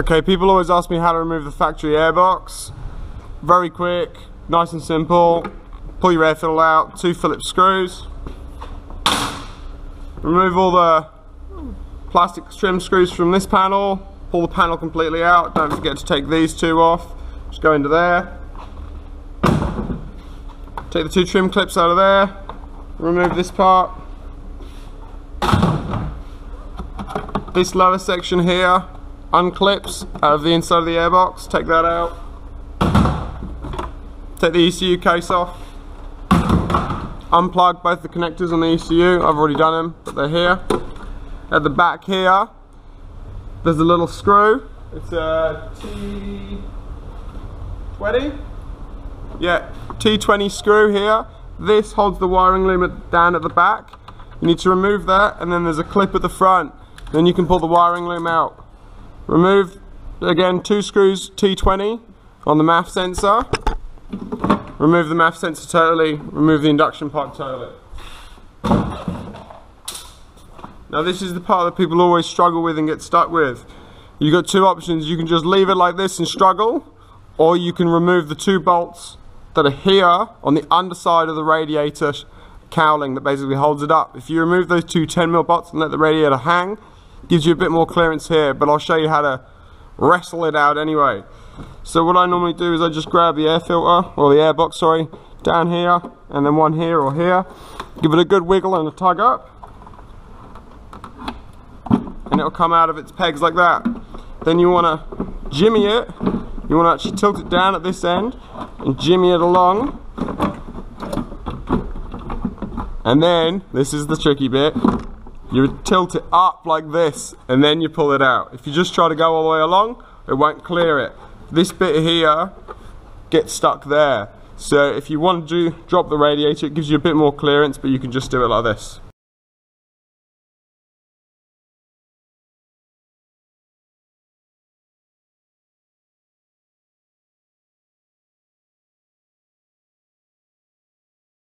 Okay, people always ask me how to remove the factory airbox. Very quick, nice and simple. Pull your air filter out, two Phillips screws. Remove all the plastic trim screws from this panel. Pull the panel completely out. Don't forget to take these two off. Just go into there. Take the two trim clips out of there. Remove this part. This lower section here unclips out of the inside of the airbox. Take that out. Take the ECU case off. Unplug both the connectors on the ECU. I've already done them, but they're here. At the back here, there's a little screw. It's a T20. Yeah, T20 screw here. This holds the wiring loom down at the back. You need to remove that, and then there's a clip at the front. Then you can pull the wiring loom out. Remove, again, two screws T20 on the MAF sensor. Remove the MAF sensor totally, remove the induction pipe totally. Now this is the part that people always struggle with and get stuck with. You've got two options, you can just leave it like this and struggle, or you can remove the two bolts that are here on the underside of the radiator cowling that basically holds it up. If you remove those two 10mm bolts and let the radiator hang, gives you a bit more clearance here, but I'll show you how to wrestle it out anyway. So what I normally do is I just grab the air filter, or the air box, sorry, down here, and then one here or here. Give it a good wiggle and a tug up. And it'll come out of its pegs like that. Then you want to jimmy it. You want to actually tilt it down at this end and jimmy it along. And then, this is the tricky bit, you tilt it up like this and then you pull it out. If you just try to go all the way along, it won't clear it. This bit here gets stuck there. So if you want to do, drop the radiator, it gives you a bit more clearance, but you can just do it like this.